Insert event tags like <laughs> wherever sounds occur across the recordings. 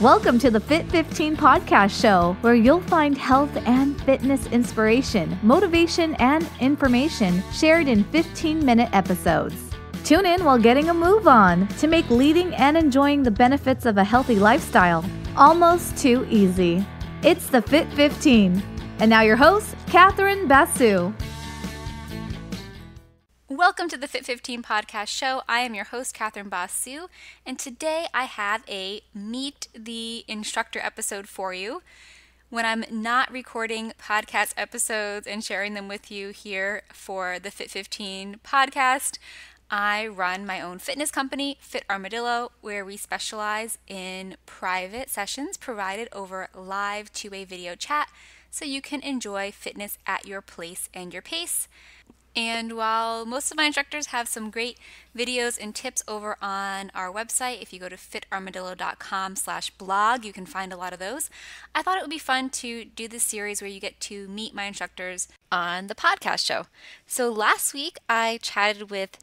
Welcome to the Fit 15 podcast show, where you'll find health and fitness inspiration, motivation, and information shared in 15 minute episodes. Tune in while getting a move on to make leading and enjoying the benefits of a healthy lifestyle almost too easy. It's the Fit 15. And now your host, Catherine Basu. Welcome to the Fit 15 podcast show. I am your host, Catherine Basu, and today I have a Meet the Instructor episode for you. When I'm not recording podcast episodes and sharing them with you here for the Fit 15 podcast, I run my own fitness company, Fit Armadillo, where we specialize in private sessions provided over live two way video chat so you can enjoy fitness at your place and your pace. And while most of my instructors have some great videos and tips over on our website, if you go to fitarmadillo.com slash blog, you can find a lot of those. I thought it would be fun to do this series where you get to meet my instructors on the podcast show. So last week I chatted with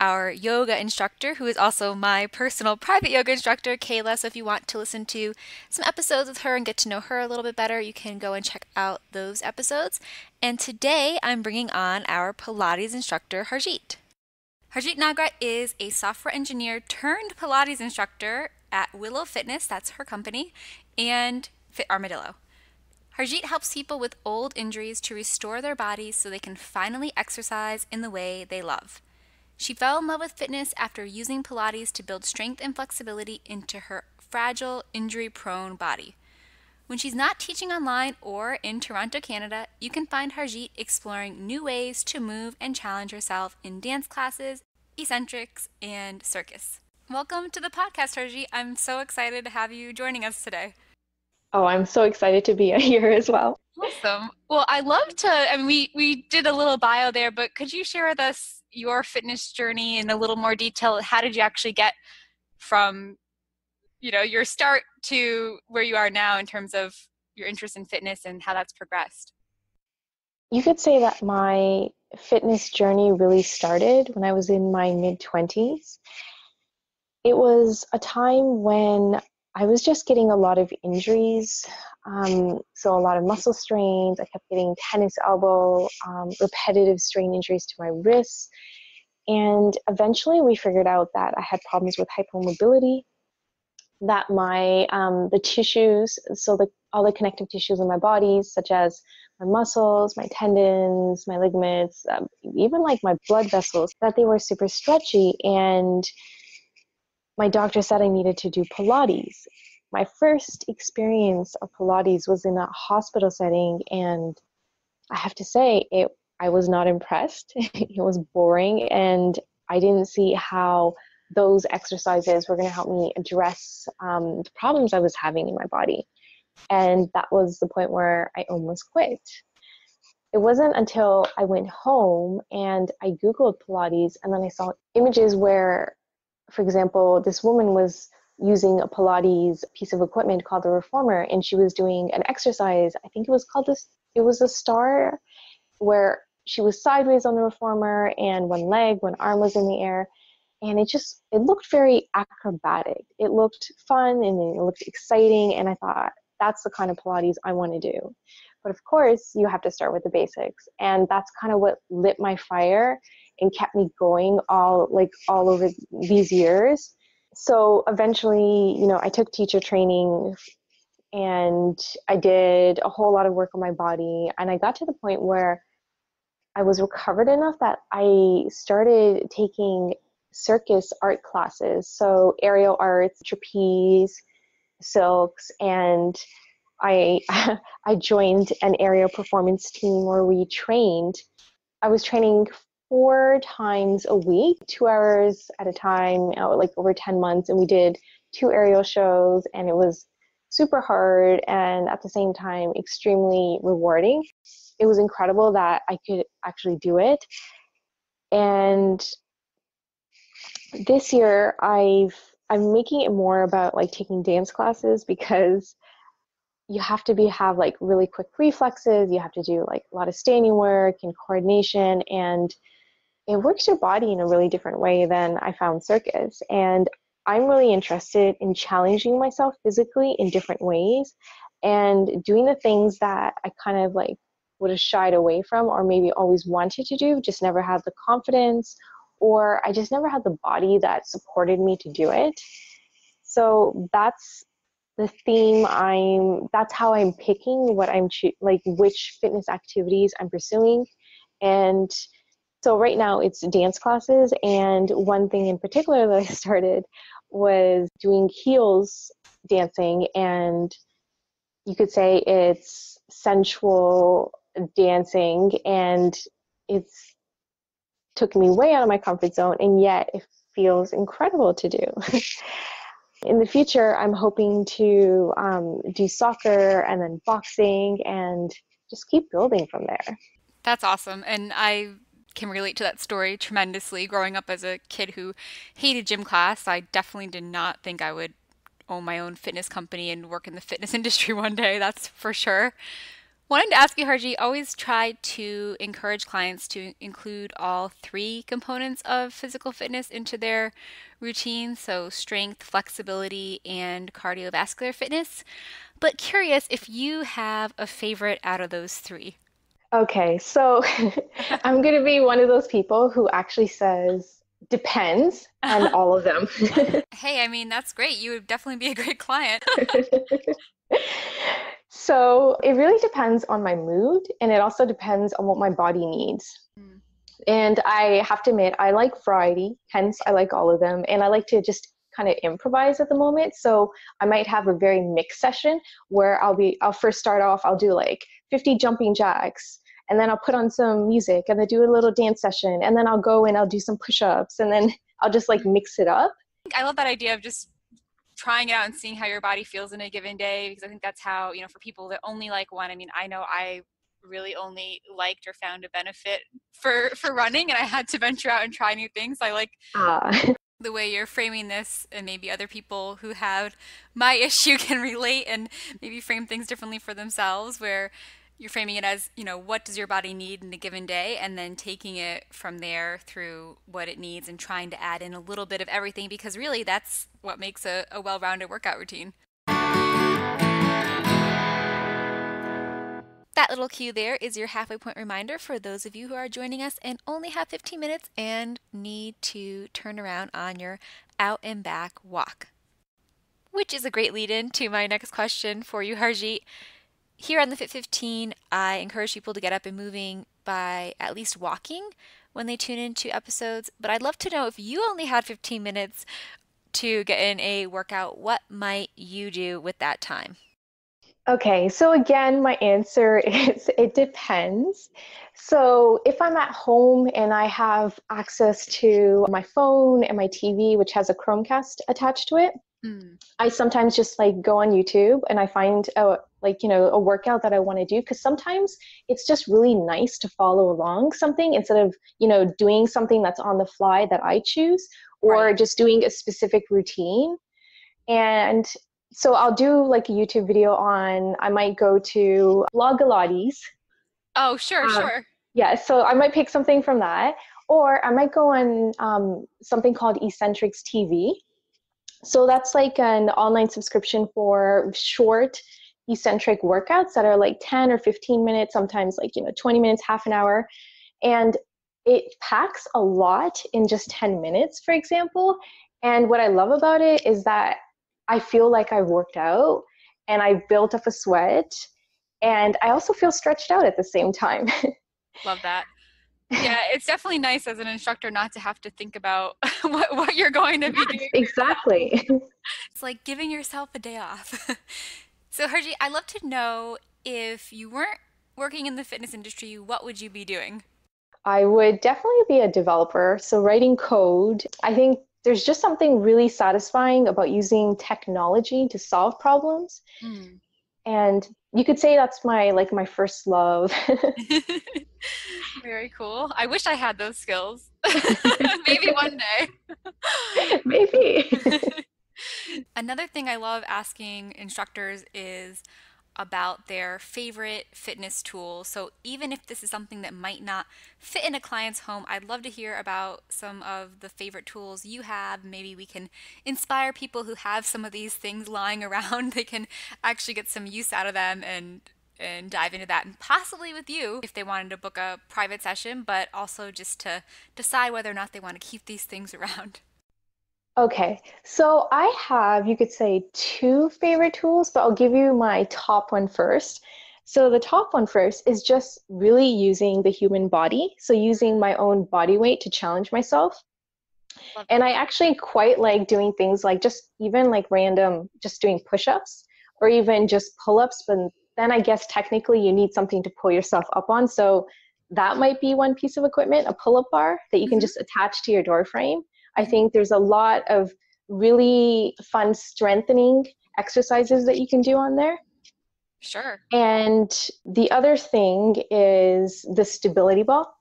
our yoga instructor, who is also my personal private yoga instructor, Kayla. So if you want to listen to some episodes with her and get to know her a little bit better, you can go and check out those episodes. And today I'm bringing on our Pilates instructor, Harjit. Harjit Naghra is a software engineer turned Pilates instructor at Willow Fitness, that's her company, and Fit Armadillo. Harjit helps people with old injuries to restore their bodies so they can finally exercise in the way they love. She fell in love with fitness after using Pilates to build strength and flexibility into her fragile, injury prone body. When she's not teaching online or in Toronto, Canada, you can find Harjit exploring new ways to move and challenge herself in dance classes, Essentrics, and circus. Welcome to the podcast, Harjit. I'm so excited to have you joining us today. Oh, I'm so excited to be <laughs> here as well. Awesome. Well, I love to. I mean, we we did a little bio there, but could you share with us your fitness journey in a little more detail. How did you actually get from, you know, your start to where you are now in terms of your interest in fitness and how that's progressed? You could say that my fitness journey really started when I was in my mid 20s. It was a time when I was just getting a lot of injuries. Um, so, a lot of muscle strains. I kept getting tennis elbow, um, repetitive strain injuries to my wrists. And eventually, we figured out that I had problems with hypermobility, that my um, the tissues, so the all the connective tissues in my body, such as my muscles, my tendons, my ligaments, um, even like my blood vessels, that they were super stretchy and my doctor said I needed to do Pilates. My first experience of Pilates was in a hospital setting, and I have to say, it I was not impressed. <laughs> it was boring, and I didn't see how those exercises were going to help me address um, the problems I was having in my body. And that was the point where I almost quit. It wasn't until I went home and I Googled Pilates and then I saw images where for example, this woman was using a Pilates piece of equipment called the reformer, and she was doing an exercise. I think it was called this. It was a star, where she was sideways on the reformer, and one leg, one arm was in the air, and it just it looked very acrobatic. It looked fun and it looked exciting, and I thought that's the kind of Pilates I want to do. But of course, you have to start with the basics, and that's kind of what lit my fire and kept me going all like all over these years. So eventually you know i took teacher training and i did a whole lot of work on my body and i got to the point where i was recovered enough that i started taking circus art classes so aerial arts trapeze silks and i <laughs> i joined an aerial performance team where we trained. I was training four times a week, two hours at a time, uh, like over 10 months. And we did two aerial shows, and it was super hard and at the same time extremely rewarding. It was incredible that I could actually do it. And this year I've I'm making it more about like taking dance classes because you have to be have like really quick reflexes you have to do like a lot of standing work and coordination and it works your body in a really different way than I found circus. And I'm really interested in challenging myself physically in different ways and doing the things that I kind of like would have shied away from or maybe always wanted to do, just never had the confidence or I just never had the body that supported me to do it. So that's the theme I'm that's how I'm picking what I'm cho- like which fitness activities I'm pursuing and so right now it's dance classes and one thing in particular that I <laughs> started was doing heels dancing and you could say it's sensual dancing and it's took me way out of my comfort zone and yet it feels incredible to do. <laughs> In the future i'm hoping to um, do soccer and then boxing and just keep building from there. That's awesome and i can relate to that story tremendously growing up as a kid who hated gym class i definitely did not think i would own my own fitness company and work in the fitness <laughs> industry one day that's for sure Wanted to ask you, Harji, always try to encourage clients to include all three components of physical fitness into their routine, so strength, flexibility, and cardiovascular fitness. But curious if you have a favorite out of those three. Okay, so <laughs> I'm going to be one of those people who actually says depends on <laughs> all of them. <laughs> hey, I mean, that's great. You would definitely be a great client. So it really depends on my mood and it also depends on what my body needs. Mm. And I have to admit, I like variety, hence, I like all of them. And I like to just kind of improvise at the moment. So I might have a very mixed session where I'll be, I'll first start off, I'll do like 50 jumping jacks. And then I'll put on some music and then do a little dance session. And then I'll go and I'll do some push ups and then <laughs> I'll just like mix it up. I love that idea of just trying it out and seeing how your body feels in a given day because I think that's how, you know, for people that only like one, I mean, I know I really only liked or found a benefit for for running and I had to venture out and try new things. I like uh. <laughs> the way you're framing this and maybe other people who have my <laughs> issue can relate and maybe frame things differently for themselves where you're framing it as you know what does your body need in a given day and then taking it from there through what it needs and trying to add in a little bit of everything because really that's what makes a, a well-rounded workout routine. That little cue there is your halfway point reminder for those of you who are joining us and only have 15 minutes and need to turn around on your out and back walk. Which is a great lead in to my next question for you harjit here on the Fit 15, I encourage people to get up and moving by at least walking when they tune into episodes. But I'd love to know if you only had 15 minutes to get in a workout, what might you do with that time? Okay, so again, my answer <laughs> is it depends. So if I'm at home and I have access to my phone and my TV, which has a Chromecast attached to it, mm. I sometimes just like go on YouTube and I find a, like you know a workout that i want to do because sometimes it's just really nice to follow along something instead of you know doing something that's on the fly that i choose or right. just doing a specific routine. And so i'll do like a youtube video on i might go to Blogilates oh sure um, sure. yeah so i might pick something from that or i might go on um, something called Essentrics tv so that's like an online subscription for short eccentric workouts that are like 10 or 15 minutes, sometimes like, you know, 20 minutes, half an hour. And it packs a lot in just 10 minutes, for example. And what I love about it is that I feel like I've worked out and I've built up a sweat and I also feel stretched out at the same time. <laughs> love that. Yeah, it's definitely nice as an instructor not to have to think about <laughs> what, what you're going to be doing. Exactly. <laughs> It's like giving yourself a day off. So, Harji, I'd love to know if you weren't working in the fitness industry, what would you be doing? I would definitely be a developer. So, writing code. I think there's just something really satisfying about using technology to solve problems. Mm. And you could say that's my like my first love. <laughs> <laughs> Very cool. I wish I had those skills. <laughs> Maybe one day. Maybe. Another thing I love asking instructors is about their favorite fitness tool. So, even if this is something that might not fit in a client's home, I'd love to hear about some of the favorite tools you have. Maybe we can inspire people who have some of these things lying <laughs> around. They can actually get some use out of them and and dive into that and possibly with you if they wanted to book a private session, but also just to decide whether or not they want to keep these things <laughs> around. Okay, so I have, you could say, two favorite tools, but I'll give you my top one first. So the top one first is just really using the human body. So using my own body weight to challenge myself. And I actually quite like doing things like just even like random, just doing push ups or even just pull ups. But then I guess technically you need something to pull yourself up on. So that might be one piece of equipment, a pull up bar that you can mm-hmm. just attach to your door frame. I think there's a lot of really fun strengthening exercises that you can do on there. Sure. And the other thing is the stability ball.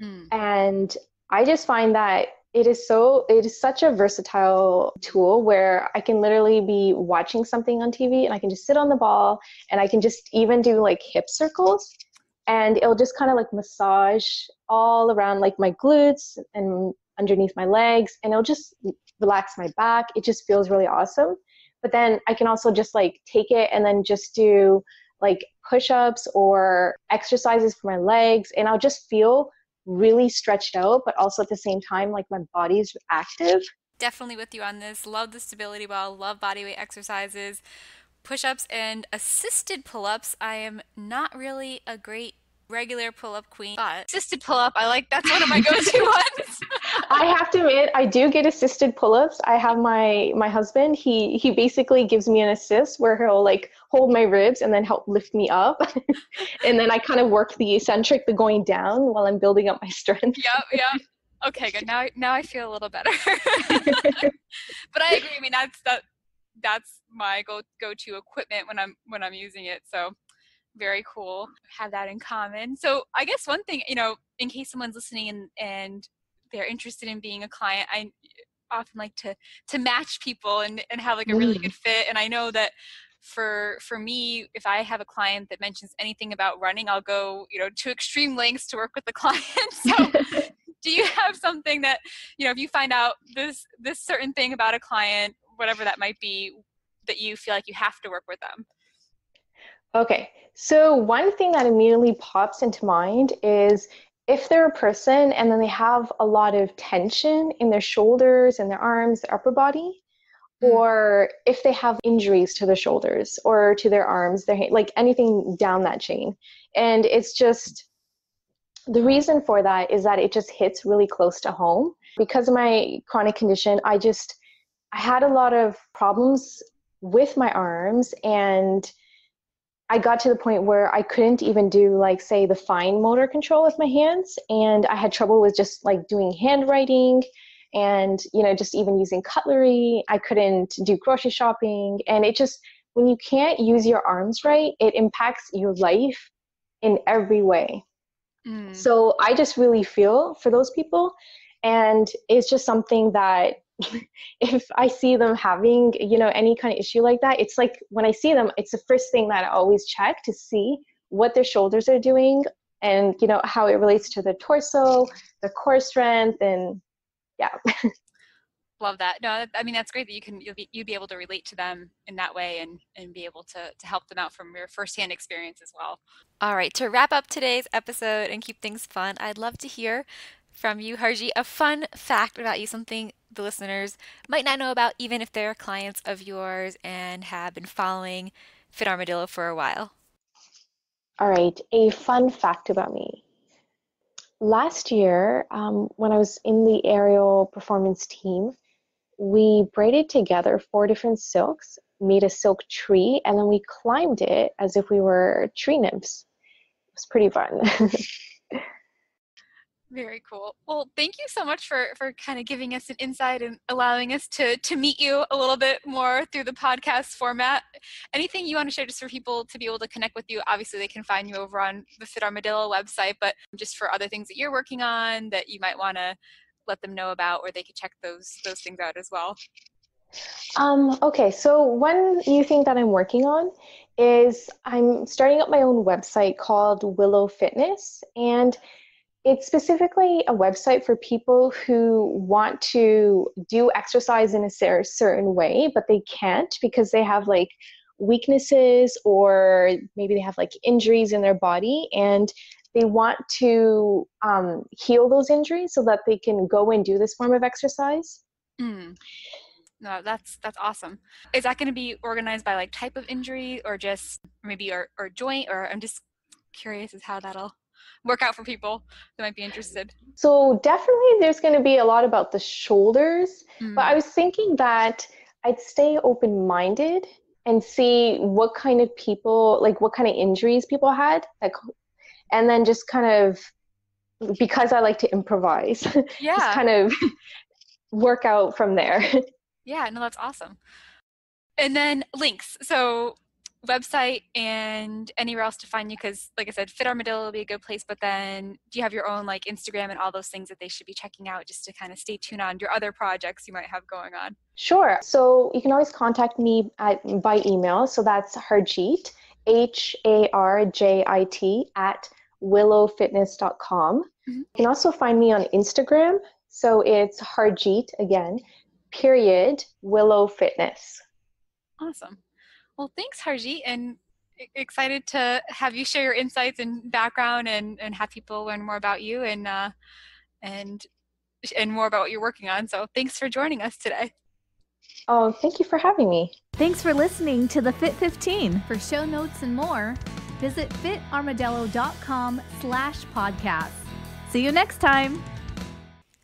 Mm. And I just find that it is so it is such a versatile tool where I can literally be watching something on TV and I can just sit on the ball and I can just even do like hip circles and it'll just kind of like massage all around like my glutes and underneath my legs and it'll just relax my back. It just feels really awesome. But then I can also just like take it and then just do like push ups or exercises for my legs and I'll just feel really stretched out, but also at the same time, like my body's active. Definitely with you on this. Love the stability ball, love body weight exercises, push ups, and assisted pull ups. I am not really a great regular pull up queen, but assisted pull up, I like that's one of my <laughs> go to ones. I have to admit, I do get assisted pull ups. I have my my husband. He he basically gives me an assist where he'll like hold my ribs and then help lift me up, <laughs> and then I kind of work the eccentric, the going down, while I'm building up my <laughs> strength. Yep, yep. Okay, good. Now now I feel a little better. but I agree. I mean, that's that that's my go go to equipment when I'm when I'm using it. So very cool have that in common. So i guess one thing you know in case someone's listening and and they're interested in being a client i often like to to match people and and have like a really mm. good fit. And i know that for for me if i have a client that mentions anything about running i'll go you know to extreme lengths to work with the <laughs> client. So <laughs> do you have something that you know if you find out this this certain thing about a client whatever that might be that you feel like you have to work with them Okay, so one thing that immediately pops into mind is if they're a person and then they have a lot of tension in their shoulders and their arms, their upper body, mm. or if they have injuries to their shoulders or to their arms, their like anything down that chain. And it's just the reason for that is that it just hits really close to home. Because of my chronic condition, I just I had a lot of problems with my arms and I got to the point where I couldn't even do like say the fine motor control with my hands and I had trouble with just like doing handwriting and you know just even using cutlery. I couldn't do grocery shopping and it just when you can't use your arms right, it impacts your life in every way. Mm. So I just really feel for those people and it's just something that <laughs> if I see them having, you know, any kind of issue like that, it's like when I see them, it's the first thing that I always check to see what their shoulders are doing and, you know, how it relates to the torso, the core strength, and yeah. <laughs> Love that. No, I mean that's great that you can you'll be, you'd be able to relate to them in that way and and be able to to help them out from your firsthand experience as well. All right, to wrap up today's episode and keep things fun, I'd love to hear from you, Harji, a fun fact about you, something the listeners might not know about, even if they're clients of yours and have been following Fit Armadillo for a while. All right, a fun fact about me. Last year, um, when I was in the aerial performance team, we braided together four different silks, made a silk tree, and then we climbed it as if we were tree nymphs. It was pretty fun. <laughs> Very cool. Well, thank you so much for for kind of giving us an insight and allowing us to to meet you a little bit more through the podcast format. Anything you want to share just for people to be able to connect with you? Obviously, they can find you over on the Fit Armadillo website, but just for other things that you're working on that you might want to let them know about, or they could check those those things out as well. Um, okay, so one new thing that I'm working on is I'm starting up my own website called Willow Fitness, and it's specifically a website for people who want to do exercise in a certain way, but they can't because they have like weaknesses or maybe they have like injuries in their body and they want to um, heal those injuries so that they can go and do this form of exercise. Mm. No, that's that's awesome. Is that going to be organized by like type of injury or just maybe or, or joint or I'm just curious as how that'll work out for people that might be interested. So definitely there's going to be a lot about the shoulders, mm. but I was thinking that I'd stay open-minded and see what kind of people like what kind of injuries people had like and then just kind of because I like to improvise, <laughs> yeah. just kind of <laughs> work out from there. <laughs> Yeah, no, that's awesome. And then links. So website and anywhere else to find you because like i said fit armadillo will be a good place but then do you have your own like instagram and all those things that they should be checking out just to kind of stay tuned on your other projects you might have going on sure so you can always contact me at, by email so that's harjit h-a-r-j-i-t at willowfitness.com mm-hmm. you can also find me on instagram so it's harjit again period Willow Fitness. Awesome. Well, thanks, Harjit, and excited to have you share your insights and background and, and have people learn more about you and uh, and and more about what you're working on. So thanks for joining us today. Oh, thank you for having me. Thanks for listening to the Fit 15. For show notes and more, visit fitarmadillo.com slash podcast. See you next time.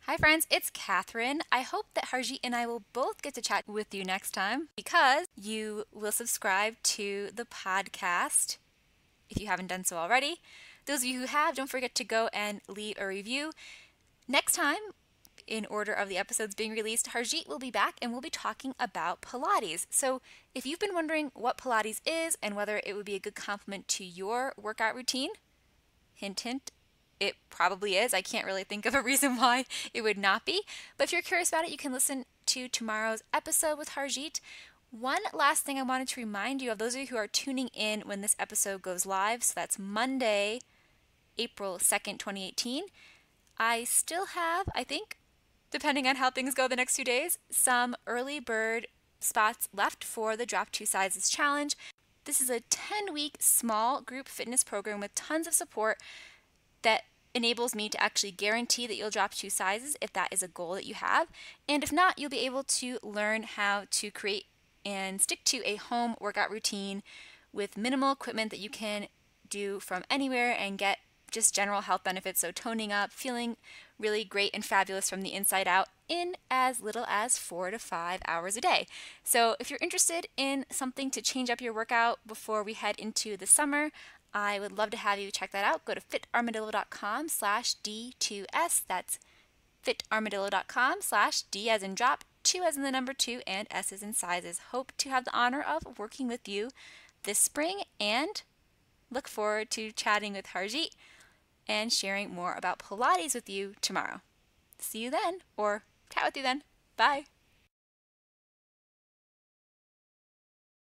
Hi, friends, it's Catherine. I hope that Harjit and I will both get to chat with you next time because you will subscribe to the podcast if you haven't done so already. Those of you who have, don't forget to go and leave a review. Next time, in order of the episodes being released, Harjit will be back and we'll be talking about Pilates. So, if you've been wondering what Pilates is and whether it would be a good complement to your workout routine, hint, hint, it probably is. I can't really think of a <laughs> reason why it would not be. But if you're curious about it, you can listen to tomorrow's episode with Harjit. One last thing I wanted to remind you of those of you who are tuning in when this episode goes live, so that's Monday, April 2nd, 2018. I still have, I think, depending on how things go the next few days, some early bird spots left for the Drop Two Sizes Challenge. This is a 10 week small group fitness program with tons of support that enables me to actually guarantee that you'll drop two sizes if that is a goal that you have. And if not, you'll be able to learn how to create and stick to a home workout routine with minimal equipment that you can do from anywhere and get just general health benefits. So, toning up, feeling really great and fabulous from the inside out in as little as four to five hours a day. So, if you're interested in something to change up your workout before we head into the summer, I would love to have you check that out. Go to fitarmadillo.com slash D2S. That's fitarmadillo.com slash D as in drop, 2 as in the number 2, and S as in sizes. Hope to have the honor of working with you this spring and look forward to chatting with Harjit and sharing more about Pilates with you tomorrow. See you then, or chat with you then. Bye.